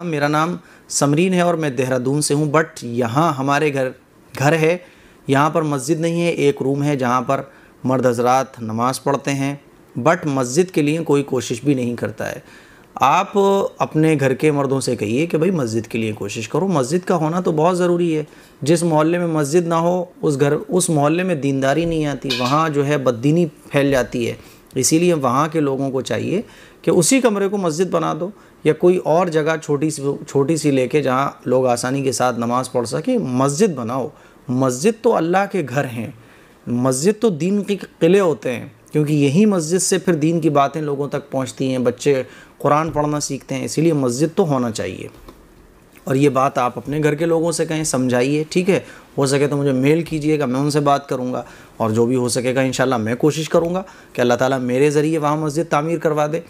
मेरा नाम समरीन है और मैं देहरादून से हूँ बट यहाँ हमारे घर घर है। यहाँ पर मस्जिद नहीं है, एक रूम है जहाँ पर मर्द हजरात नमाज़ पढ़ते हैं बट मस्जिद के लिए कोई कोशिश भी नहीं करता है। आप अपने घर के मर्दों से कहिए कि भाई, मस्जिद के लिए कोशिश करो। मस्जिद का होना तो बहुत ज़रूरी है। जिस मोहल्ले में मस्जिद ना हो, उस घर, उस मोहल्ले में दीनदारी नहीं आती, वहाँ जो है बददीनी फैल जाती है। इसीलिए वहाँ के लोगों को चाहिए कि उसी कमरे को मस्जिद बना दो या कोई और जगह छोटी सी छोटी सी लेके जहाँ लोग आसानी के साथ नमाज़ पढ़ सके, मस्जिद बनाओ। मस्जिद तो अल्लाह के घर हैं। मस्जिद तो दीन के किले होते हैं, क्योंकि यही मस्जिद से फिर दीन की बातें लोगों तक पहुँचती हैं, बच्चे कुरान पढ़ना सीखते हैं, इसीलिए मस्जिद तो होना चाहिए। और ये बात आप अपने घर के लोगों से कहें, समझाइए, ठीक है? हो सके तो मुझे मेल कीजिएगा, मैं उनसे बात करूँगा और जो भी हो सकेगा इन मैं कोशिश करूँगा कि अल्लाह ताला मेरे ज़रिए वहाँ मस्जिद तामीर करवा दे।